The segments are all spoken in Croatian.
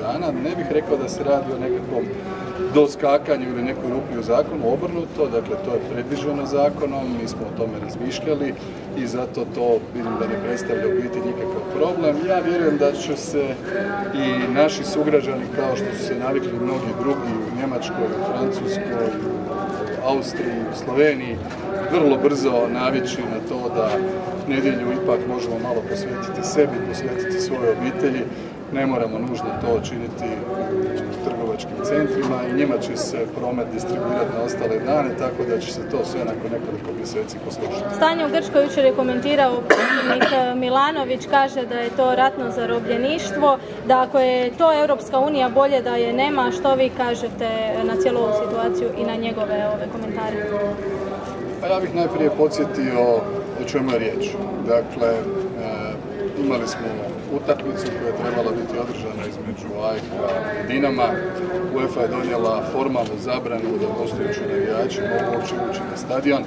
dana, ne bih rekao da se radi o nekakvom doskakanju ili nekoj rupi u zakonu, obrnuto, dakle to je predviđeno zakonom, mi smo o tome razmišljali i zato to vidim da ne predstavlja u biti nikakav problem. Ja vjerujem da će se i naši sugrađani, kao što su se navikli mnogi drugi u Njemačkoj, u Francuskoj, u Austriji, u Sloveniji, vrlo brzo navići na to da nedjelju ipak možemo malo posvetiti sebi, posvetiti svojoj obitelji, ne moramo nužno to činiti u trgovačkim centrima i njima će se promet distribuirati na ostale dane, tako da će se to sve nakon nekoliko mjeseci poslušati. Stanje u Grčkoj jučer je komentirao predsjednik Milanović, kaže da je to ratno zarobljeništvo, da ako je to Europska unija bolje da je nema, što vi kažete na cijelu ovu situaciju i na njegove ove komentare? Pa ja bih najprije podsjetio o čemu je riječ. Dakle, e, imali smo utakmicu koja je trebala biti održana između AEK i Dinama. UEFA je donijela formalnu zabranu da gostujući navijači mogu uopće ući na stadion.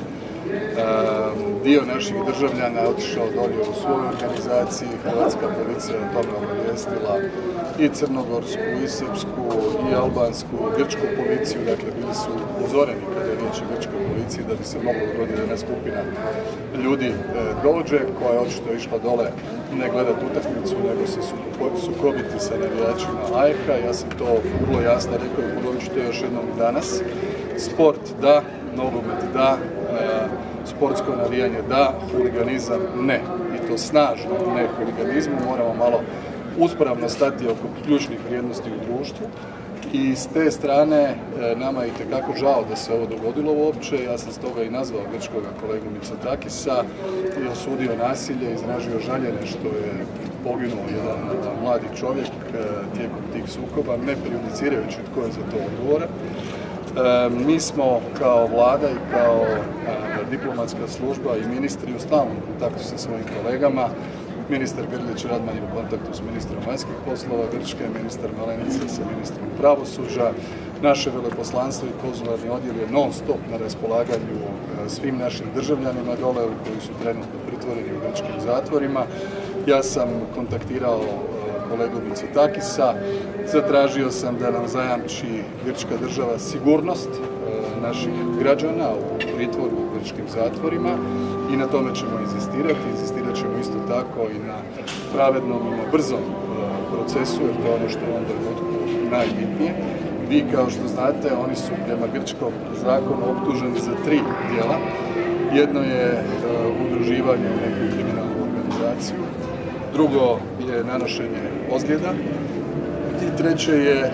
Ehm, dio naših državljana je otišao dolje u svojoj organizaciji, Hrvatska policija je tome obavijestila i crnogorsku, i srpsku, i albansku, i grčku policiju, dakle bili su upozoreni kada je riječ o grčkoj policiji da bi se moglo dogoditi jedna skupina ljudi e, dođe koja je očito išla dole ne gledati utakmicu nego se sukobiti sa navijačima AEK-a. Ja sam to vrlo jasno rekao i ponovit to još jednom danas. Sport da, nogomet da, E, sportsko navijanje da, huliganizam ne. I to snažno ne huliganizmu, moramo malo uspravno stati oko ključnih vrijednosti u društvu. I s te strane e, nama je itekako žao da se ovo dogodilo uopće. Ja sam stoga i nazvao grčkog kolegu Mitsotakisa i osudio nasilje, izražio žaljenje što je poginuo jedan mladi čovjek e, tijekom tih sukoba, ne prejudicirajući tko je za to odgovoran. Mi smo kao vlada i kao diplomatska služba i ministri u stalnom kontaktu sa svojim kolegama. Ministar Grlić Radman je u kontaktu s ministrom vanjskih poslova Grčke, ministar Malenica sa ministrom pravosuđa. Naše veleposlanstvo i konzularni odjel je non stop na raspolaganju svim našim državljanima dole koji su trenutno pritvoreni u grčkim zatvorima. Ja sam kontaktirao kolegu Mitsotakisa. Zatražio sam da nam zajamči grčka država sigurnost e, naših građana u pritvoru u grčkim zatvorima i na tome ćemo inzistirati. Inzistirat ćemo isto tako i na pravednom i na brzom e, procesu, jer to je ono što je trenutku najbitnije. Vi, kao što znate, oni su prema grčkom zakonu optuženi za tri dijela. Jedno je e, udruživanje u neku kriminalnu organizaciju, drugo je nanošenje ozljeda i treće je e,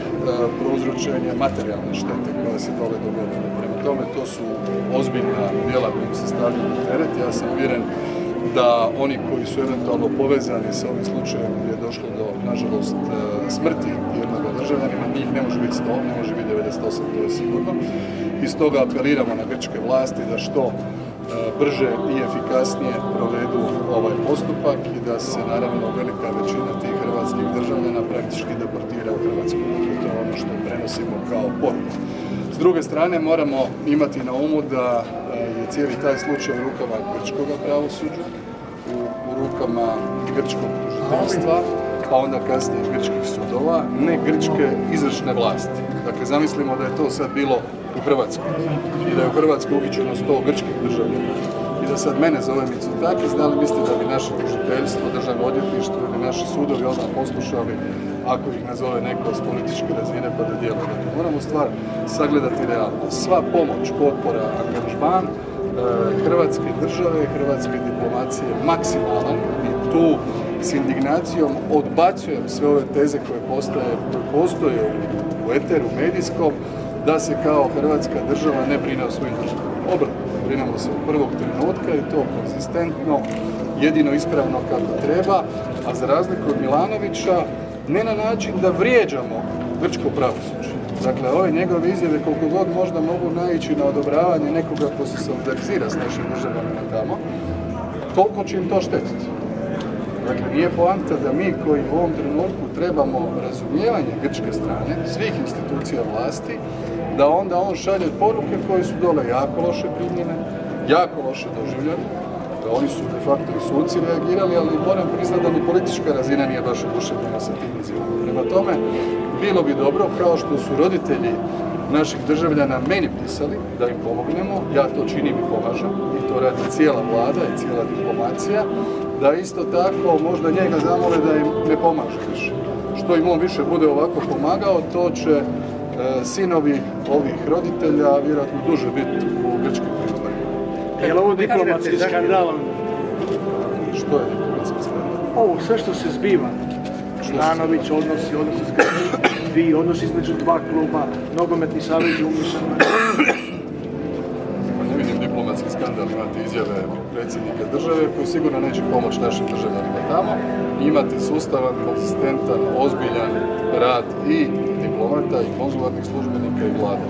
prouzročenje materijalne štete koja se dole dogodila. Prema tome to su ozbiljna djela kojim se stavljaju teret. Ja sam uvjeren da oni koji su eventualno povezani sa ovim slučajem gdje je došlo do, nažalost, e, smrti jednog državljanima, njih ne može biti 100, ne može biti 98, to je sigurno. I stoga apeliramo na grčke vlasti da što brže i efikasnije provedu ovaj postupak i da se naravno velika većina tih hrvatskih državljana praktički deportira u Hrvatsku. To je ono što prenosimo kao poruku. S druge strane moramo imati na umu da e, je cijeli taj slučaj u rukama grčkog pravosuđa, u, u rukama grčkog tužiteljstva, pa onda kasnije grčkih sudova, ne grčke izvršne vlasti. Dakle, zamislimo da je to sad bilo u Hrvatskoj i da je u Hrvatskoj uhićeno sto grčkih državljana i da sad mene zove Mitsotakis, da li mislite da bi naše tužiteljstvo, državno odvjetništvo ili naši sudovi odmah poslušali ako ih nazove neko s političke razine pa da djeluje. Dakle, moramo stvar sagledati realno. Sva pomoć, potpora, angažman e, Hrvatske države, Hrvatske diplomacije maksimalan i tu s indignacijom odbacujem sve ove teze koje postoje, koje postoje u eteru medijskom da se kao Hrvatska država ne brine o svojim državama. Obrnuto, brinemo se od prvog trenutka i to konzistentno, jedino ispravno kako treba, a za razliku od Milanovića ne na način da vrijeđamo grčko pravosuđe. Dakle, ove njegove izjave koliko god možda mogu naići na odobravanje nekoga ko se solidarizira s našim državama tamo, toliko će im to štetiti. Dakle, nije poanta da mi koji u ovom trenutku trebamo razumijevanje grčke strane, svih institucija vlasti, da onda on šalje poruke koje su dole jako loše primljene, jako loše doživljene. toga. Oni su de facto i suci reagirali, ali moram priznati da ni politička razina nije baš oduševljena sa tim izjavama. Prema tome, bilo bi dobro, kao što su roditelji naših državljana meni pisali da im pomognemo, ja to činim i pomažem i to radi cijela vlada i cijela diplomacija, da isto tako možda njega zamole da im ne pomaže više. Što im on više bude ovako pomagao, to će e, sinovi ovih roditelja vjerojatno duže biti u grčkim pritvorima. Je li ovo diplomatski skandal? Što je diplomatski skandal? Ovo sve što se zbiva, Milanović odnosi, odnosi s vi odnosi između dva kluba, nogometni savez je umješan. Ne vidim diplomatski skandal, imate izjave predsjednika države koji sigurno neće pomoći našim državljanima tamo. Imate sustavan, konzistentan, ozbiljan rad i diplomata i konzularnih službenika i vlade.